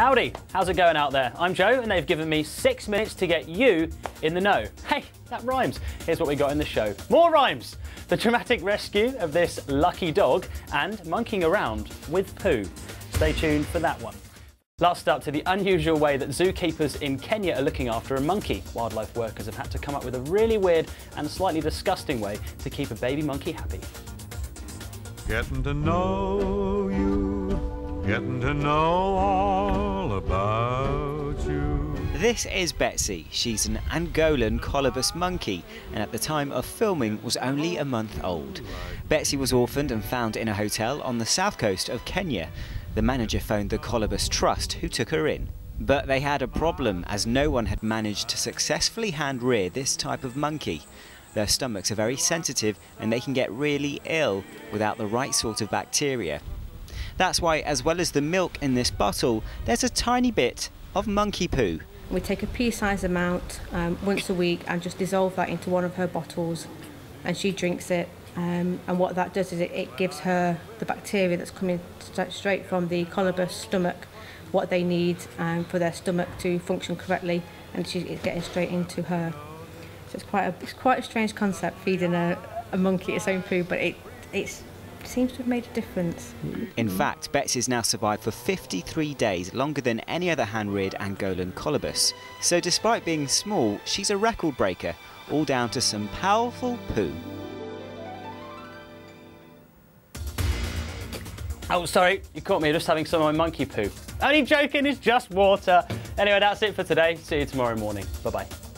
Howdy, how's it going out there? I'm Joe and they've given me six minutes to get you in the know. Hey, that rhymes. Here's what we got in the show. More rhymes! The dramatic rescue of this lucky dog and monkeying around with poo. Stay tuned for that one. Last up to the unusual way that zookeepers in Kenya are looking after a monkey. Wildlife workers have had to come up with a really weird and slightly disgusting way to keep a baby monkey happy. Getting to know you, getting to know all. This is Betsy. She's an Angolan colobus monkey and at the time of filming was only a month old. Betsy was orphaned and found in a hotel on the south coast of Kenya. The manager phoned the Colobus Trust who took her in. But they had a problem as no one had managed to successfully hand rear this type of monkey. Their stomachs are very sensitive and they can get really ill without the right sort of bacteria. That's why, as well as the milk in this bottle, there's a tiny bit of monkey poo. We take a pea-sized amount um, once a week and just dissolve that into one of her bottles and she drinks it. Um, and what that does is it, it gives her the bacteria that's coming st straight from the colobus stomach what they need um, for their stomach to function correctly and she's getting straight into her. So it's quite a, it's quite a strange concept feeding a, a monkey its own food but it it's seems to have made a difference. In fact, Betsy's now survived for 53 days, longer than any other hand-reared Angolan colobus. So despite being small, she's a record breaker, all down to some powerful poo. Oh, sorry, you caught me just having some of my monkey poo. Only joking, it's just water. Anyway, that's it for today. See you tomorrow morning. Bye-bye.